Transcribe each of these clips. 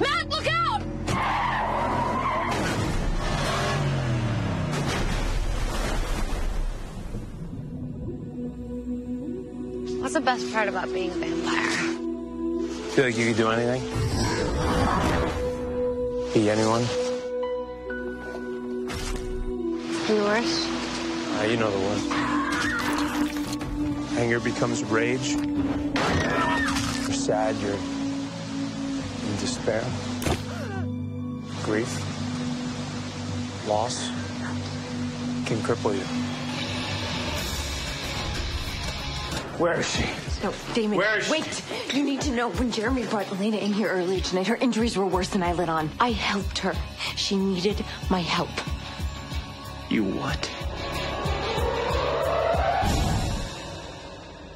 Matt, look out! What's the best part about being a vampire? Feel like you could do anything? Be anyone? The worst? Uh, you know the one. Anger becomes rage. You're sad, you're despair. Grief, loss can cripple you. Where is she? No, Damon, Where is she? wait. You need to know when Jeremy brought Elena in here earlier tonight, her injuries were worse than I let on. I helped her. She needed my help. You what?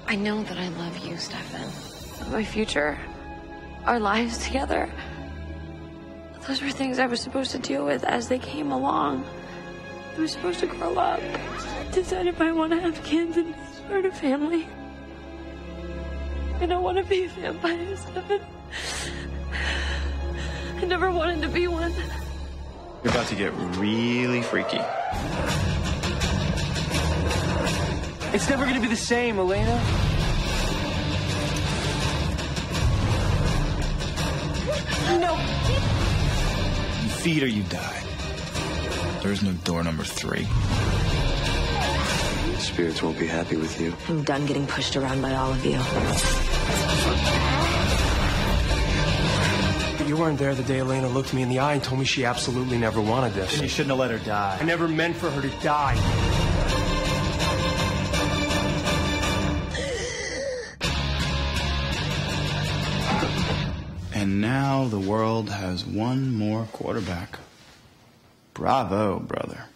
I know that I love you, Stefan. My future, our lives together. Those were things I was supposed to deal with as they came along. I was supposed to grow up, decide if I want to have kids and start a family. I don't want to be a vampire, Stefan. I never wanted to be one. You're about to get really freaky. It's never gonna be the same, Elena. You feed or you die. There's no door number three. Spirits won't be happy with you. I'm done getting pushed around by all of you. You weren't there the day Elena looked me in the eye and told me she absolutely never wanted this. And You shouldn't have let her die. I never meant for her to die. And now the world has one more quarterback. Bravo, brother.